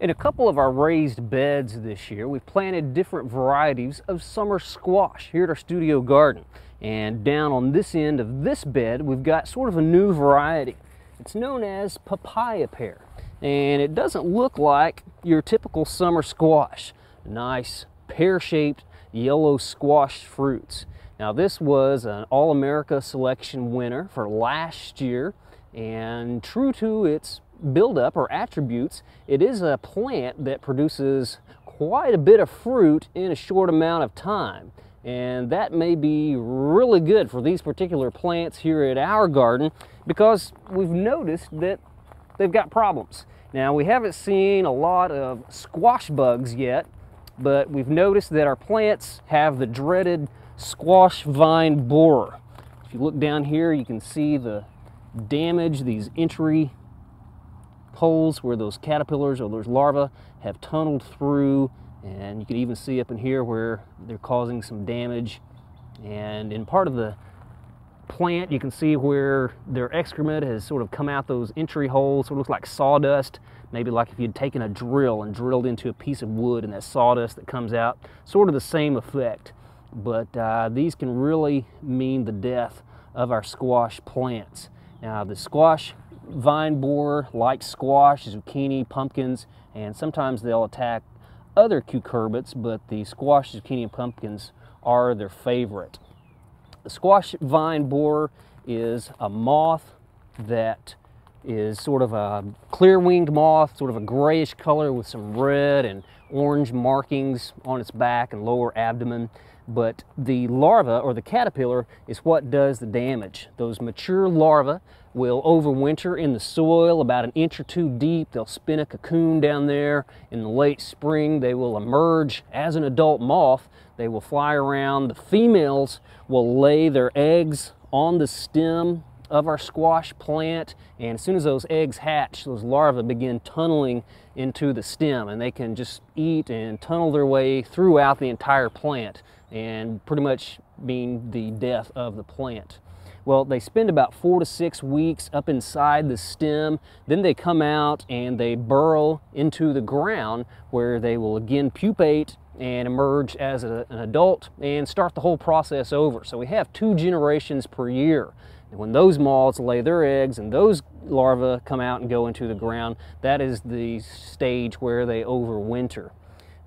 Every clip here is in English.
In a couple of our raised beds this year, we've planted different varieties of summer squash here at our studio garden. And down on this end of this bed, we've got sort of a new variety. It's known as papaya pear. And it doesn't look like your typical summer squash. Nice pear-shaped yellow squash fruits. Now this was an All-America selection winner for last year and true to its buildup or attributes, it is a plant that produces quite a bit of fruit in a short amount of time. And that may be really good for these particular plants here at our garden because we've noticed that they've got problems. Now we haven't seen a lot of squash bugs yet, but we've noticed that our plants have the dreaded squash vine borer. If you look down here, you can see the damage, these entry holes where those caterpillars or those larvae have tunneled through and you can even see up in here where they're causing some damage. And in part of the plant you can see where their excrement has sort of come out those entry holes. So it looks like sawdust maybe like if you'd taken a drill and drilled into a piece of wood and that sawdust that comes out sort of the same effect. But uh, these can really mean the death of our squash plants. Now the squash vine borer like squash, zucchini, pumpkins, and sometimes they'll attack other cucurbits, but the squash, zucchini, and pumpkins are their favorite. The squash vine borer is a moth that is sort of a clear-winged moth, sort of a grayish color with some red and orange markings on its back and lower abdomen but the larva or the caterpillar is what does the damage. Those mature larvae will overwinter in the soil about an inch or two deep. They'll spin a cocoon down there. In the late spring, they will emerge as an adult moth. They will fly around. The females will lay their eggs on the stem of our squash plant and as soon as those eggs hatch those larvae begin tunneling into the stem and they can just eat and tunnel their way throughout the entire plant and pretty much mean the death of the plant. Well, they spend about four to six weeks up inside the stem. Then they come out and they burrow into the ground where they will again pupate and emerge as a, an adult and start the whole process over. So we have two generations per year. And when those moths lay their eggs and those larvae come out and go into the ground, that is the stage where they overwinter.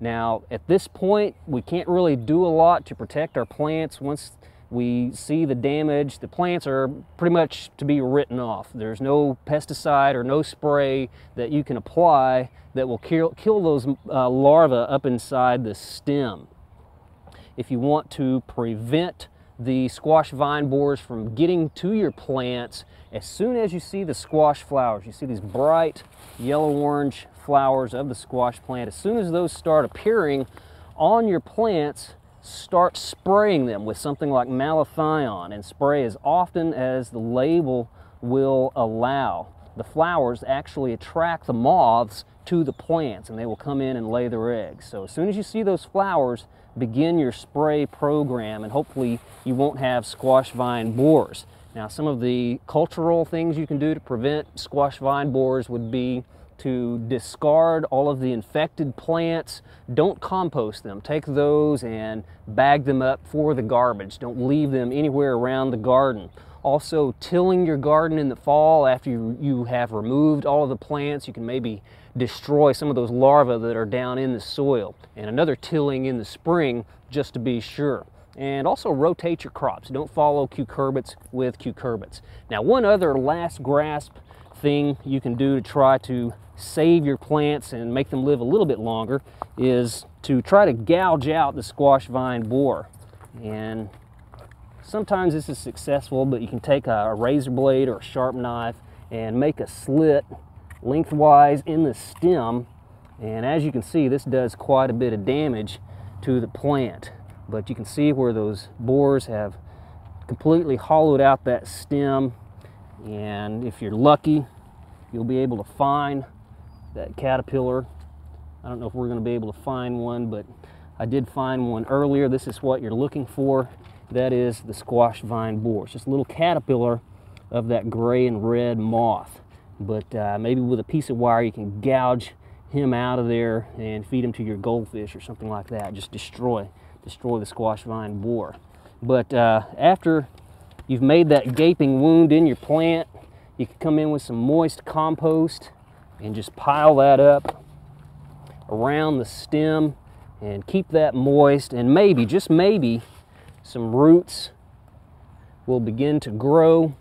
Now, at this point, we can't really do a lot to protect our plants. Once we see the damage, the plants are pretty much to be written off. There's no pesticide or no spray that you can apply that will kill, kill those uh, larvae up inside the stem. If you want to prevent the squash vine borers from getting to your plants as soon as you see the squash flowers. You see these bright yellow-orange flowers of the squash plant. As soon as those start appearing on your plants, start spraying them with something like malathion and spray as often as the label will allow. The flowers actually attract the moths to the plants and they will come in and lay their eggs. So as soon as you see those flowers, begin your spray program and hopefully you won't have squash vine borers. Now some of the cultural things you can do to prevent squash vine borers would be to discard all of the infected plants. Don't compost them. Take those and bag them up for the garbage. Don't leave them anywhere around the garden. Also, tilling your garden in the fall after you, you have removed all of the plants, you can maybe destroy some of those larvae that are down in the soil. And another tilling in the spring just to be sure. And also rotate your crops. Don't follow cucurbits with cucurbits. Now, one other last grasp thing you can do to try to save your plants and make them live a little bit longer is to try to gouge out the squash vine borer. And Sometimes this is successful, but you can take a razor blade or a sharp knife and make a slit lengthwise in the stem. And as you can see, this does quite a bit of damage to the plant. But you can see where those borers have completely hollowed out that stem. And if you're lucky, you'll be able to find that caterpillar. I don't know if we're going to be able to find one, but I did find one earlier. This is what you're looking for that is the squash vine borer. It's just a little caterpillar of that gray and red moth. But uh, maybe with a piece of wire you can gouge him out of there and feed him to your goldfish or something like that. Just destroy, destroy the squash vine borer. But uh, after you've made that gaping wound in your plant, you can come in with some moist compost and just pile that up around the stem and keep that moist and maybe, just maybe, some roots will begin to grow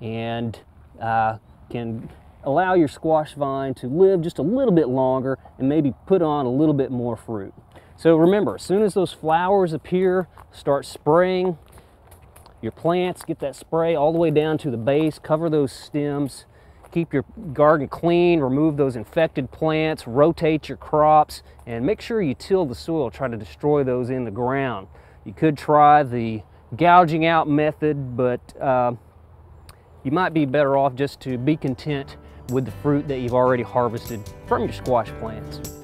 and uh, can allow your squash vine to live just a little bit longer and maybe put on a little bit more fruit. So remember, as soon as those flowers appear, start spraying your plants, get that spray all the way down to the base, cover those stems, keep your garden clean, remove those infected plants, rotate your crops, and make sure you till the soil, try to destroy those in the ground. You could try the gouging out method, but uh, you might be better off just to be content with the fruit that you've already harvested from your squash plants.